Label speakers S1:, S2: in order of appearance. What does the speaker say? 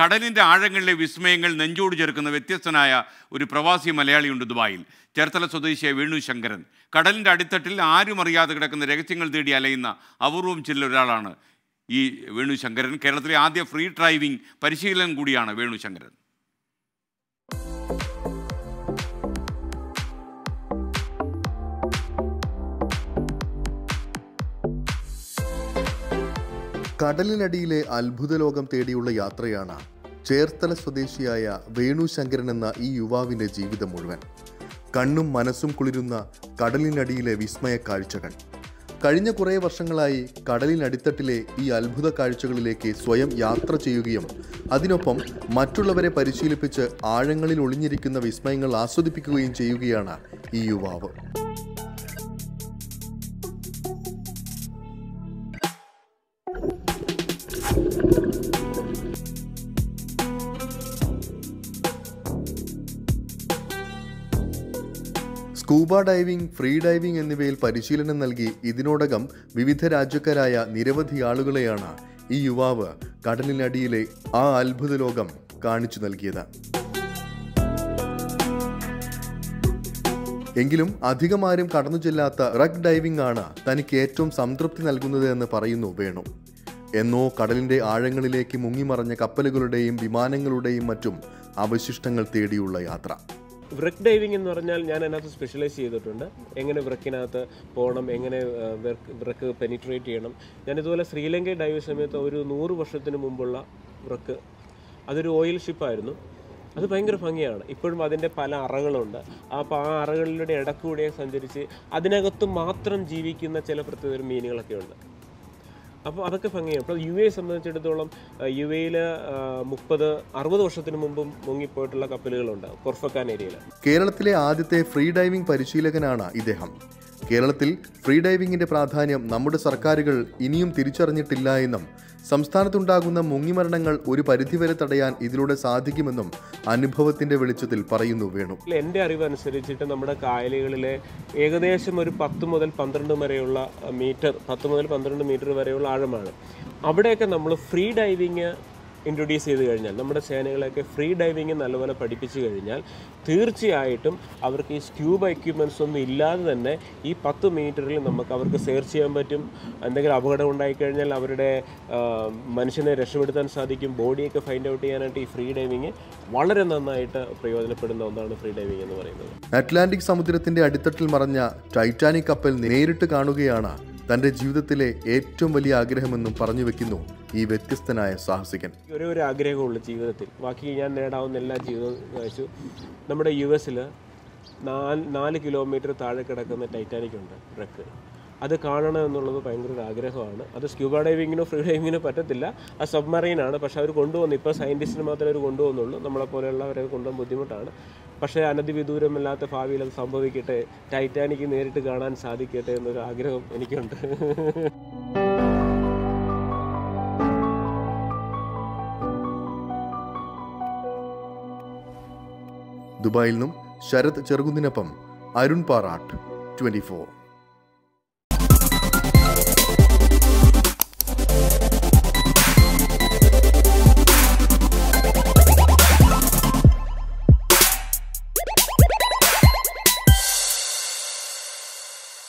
S1: കടലിന്റെ ആഴങ്ങളിലെ വിസ്മയങ്ങൾ നെഞ്ചോട് ചേർക്കുന്ന വ്യത്യസ്തനായ ഒരു പ്രവാസി മലയാളിയുണ്ട് ദുബായിൽ. ചേർത്തല സ്വദേശിയായ വേണു ശങ്കരൻ. കടലിന്റെ അടിത്തട്ടിൽ ആരും അറിയാതെ കിടക്കുന്ന രഹസ്യങ്ങൾ തേടി അലയുന്ന അപൂർവം ചില ഒരാളാണ് ഈ വേണു ശങ്കരൻ. കേരളത്തിലെ ആദ്യ ഫ്രീ ഡ്രൈവിംഗ് പരിശീലനം കൂടിയാണ് വേണു ശങ്കരൻ.
S2: കടലിനടിയിലെ അത്ഭുത ലോകം തേടിയുള്ള യാത്രയാണ് ചേർത്തല സ്വദേശിയായ വേണു ശങ്കരൻ എന്ന ഈ യുവാവിന്റെ ജീവിതം മുഴുവൻ. കണ്ണും മനസ്സും കുളിരുന്ന കടലിനടിയിലെ വിസ്മയ കാഴ്ചകൾ. കഴിഞ്ഞ കുറേ വർഷങ്ങളായി കടലിനടിത്തട്ടിലെ ഈ അത്ഭുത കാഴ്ചകളിലേക്ക് സ്വയം യാത്ര ചെയ്യുകയും അതിനൊപ്പം മറ്റുള്ളവരെ പരിശീലിപ്പിച്ച് ആഴങ്ങളിൽ ഒളിഞ്ഞിരിക്കുന്ന വിസ്മയങ്ങൾ ആസ്വദിപ്പിക്കുകയും ചെയ്യുകയാണ് ഈ യുവാവ്. സ്കൂബ ഡൈവിംഗ് ഫ്രീ ഡൈവിംഗ് എന്നിവയിൽ പരിശീലനം നൽകി ഇതിനോടകം വിവിധ രാജ്യക്കാരായ നിരവധി ആളുകളെയാണ് ഈ യുവാവ് കടലിനടിയിലെ ആ അത്ഭുത ലോകം കാണിച്ചു നൽകിയത്. എങ്കിലും അധികമാരും കടന്നു ചെല്ലാത്ത റഗ് ഡൈവിംഗ് ആണ് തനിക്ക് ഏറ്റവും സംതൃപ്തി നൽകുന്നത് എന്ന് പറയുന്നു വേണു. എന്നോ കടലിന്റെ ആഴങ്ങളിലേക്ക് മുങ്ങിമറഞ്ഞ കപ്പലുകളുടെയും വിമാനങ്ങളുടെയും മറ്റും അവശിഷ്ടങ്ങൾ തേടിയുള്ള യാത്ര.
S3: വ്രക്ക് ഡൈവിംഗ് എന്ന് പറഞ്ഞാൽ ഞാൻ അതിനകത്ത് സ്പെഷ്യലൈസ് ചെയ്തിട്ടുണ്ട്. എങ്ങനെ വ്രക്കിനകത്ത് പോകണം എങ്ങനെ വ്രക്ക് പെനിട്രേറ്റ് ചെയ്യണം. ഞാൻ ഇതുപോലെ ശ്രീലങ്കയിൽ ഡൈവ് സമയത്ത് ഒരു നൂറ് വർഷത്തിന് മുമ്പുള്ള വ്രക്ക് അതൊരു ഓയിൽ ഷിപ്പായിരുന്നു അത് ഭയങ്കര ഭംഗിയാണ്. ഇപ്പോഴും അതിന്റെ പല അറകളുണ്ട്. അപ്പോൾ ആ അറകളിലൂടെ ഇടക്കൂടെ സഞ്ചരിച്ച് അതിനകത്ത് മാത്രം ജീവിക്കുന്ന ചില പ്രത്യേക മീനുകളൊക്കെ ഉണ്ട്. അപ്പോൾ അതൊക്കെ ഭംഗിയാണ് ഇപ്പോൾ യു എ സംബന്ധിച്ചിടത്തോളം യു എയിൽ മുപ്പത് അറുപത് വർഷത്തിന് മുമ്പും മുങ്ങിപ്പോയിട്ടുള്ള കപ്പലുകളുണ്ട് കൊർഫക്കാൻ ഏരിയയിൽ
S2: കേരളത്തിലെ ആദ്യത്തെ ഫ്രീ ഡൈവിംഗ് പരിശീലകനാണ് ഇദ്ദേഹം. കേരളത്തിൽ ഫ്രീ ഡൈവിംഗിന്റെ പ്രാധാന്യം നമ്മുടെ സർക്കാരുകൾ ഇനിയും തിരിച്ചറിഞ്ഞിട്ടില്ല എന്നും സംസ്ഥാനത്തുണ്ടാകുന്ന മുങ്ങിമരണങ്ങൾ ഒരു പരിധിവരെ തടയാൻ ഇതിലൂടെ സാധിക്കുമെന്നും അനുഭവത്തിന്റെ വെളിച്ചത്തിൽ പറയുന്നു വേണു.
S3: എന്റെ അറിവ് അനുസരിച്ചിട്ട് നമ്മുടെ കായലുകളിലെ ഏകദേശം ഒരു പത്ത് മുതൽ പന്ത്രണ്ട് വരെയുള്ള മീറ്റർ പത്ത് മുതൽ പന്ത്രണ്ട് മീറ്റർ വരെയുള്ള ആഴമാണ്. അവിടെയൊക്കെ നമ്മൾ ഫ്രീ ഡൈവിങ് ഇൻട്രൊഡ്യൂസ് ചെയ്ത് കഴിഞ്ഞാൽ നമ്മുടെ സേനകളെയൊക്കെ ഫ്രീ ഡൈവിങ് നല്ലപോലെ പഠിപ്പിച്ചു കഴിഞ്ഞാൽ തീർച്ചയായിട്ടും അവർക്ക് ഈ സ്ക്യൂബ് എക്യുപ്മെന്റ്സ് ഒന്നും ഇല്ലാതെ തന്നെ ഈ പത്ത് മീറ്ററിൽ നമുക്ക് അവർക്ക് സെർച്ച് ചെയ്യാൻ പറ്റും. എന്തെങ്കിലും അപകടം ഉണ്ടായിക്കഴിഞ്ഞാൽ അവരുടെ മനുഷ്യനെ രക്ഷപ്പെടുത്താൻ സാധിക്കും. ബോഡിയൊക്കെ ഫൈൻഡ് ഔട്ട് ചെയ്യാനായിട്ട് ഈ ഫ്രീ ഡൈവിങ് വളരെ നന്നായിട്ട് പ്രയോജനപ്പെടുന്ന ഒന്നാണ് ഫ്രീ ഡൈവിങ് എന്ന് പറയുന്നത്.
S2: അറ്റ്ലാന്റിക് സമുദ്രത്തിന്റെ അടിത്തട്ടിൽ മറഞ്ഞ ടൈറ്റാനിക് കപ്പൽ നേരിട്ട് കാണുകയാണ് തന്റെ ജീവിതത്തിലെ ഏറ്റവും വലിയ ആഗ്രഹമെന്നും പറഞ്ഞു വെക്കുന്നു ഈ വ്യത്യസ്തനായ സാഹസികൻ.
S3: ഒരേ ഒരു ആഗ്രഹമുള്ളൂ ജീവിതത്തിൽ. ബാക്കി ഞാൻ നേടാവുന്ന എല്ലാ ജീവിതവും വെച്ചു. നമ്മുടെ യു എസിൽ നാല് കിലോമീറ്റർ താഴെ കിടക്കുന്ന ടൈറ്റാനിക് ഉണ്ട് ട്രക്ക്. അത് കാണണം എന്നുള്ളത് ഭയങ്കര ഒരു ആഗ്രഹമാണ്. അത് സ്ക്യൂബ ഡൈവിങ്ങിനോ ഫ്രീ ഡൈവിങ്ങിനോ പറ്റത്തില്ല. ആ സബ്മറൈനാണ് പക്ഷേ അവർ കൊണ്ടുവന്നു. ഇപ്പോൾ സയന്റിസ്റ്റിന് മാത്രമേ അവർ കൊണ്ടുവന്നുള്ളൂ. നമ്മളെ പോലെയുള്ളവരെ കൊണ്ടുപോകാൻ ബുദ്ധിമുട്ടാണ്. പക്ഷേ അനധിവിദൂരമില്ലാത്ത ഭാവിയിൽ അത് സംഭവിക്കട്ടെ ടൈറ്റാനിക് നേരിട്ട് കാണാൻ സാധിക്കട്ടെ എന്നൊരു ആഗ്രഹം എനിക്കുണ്ട്.
S2: ദുബായിൽ നിന്നും ശരത് ചെറുകുന്നിനൊപ്പം അരുൺ പാറാട്ട് ട്വന്റി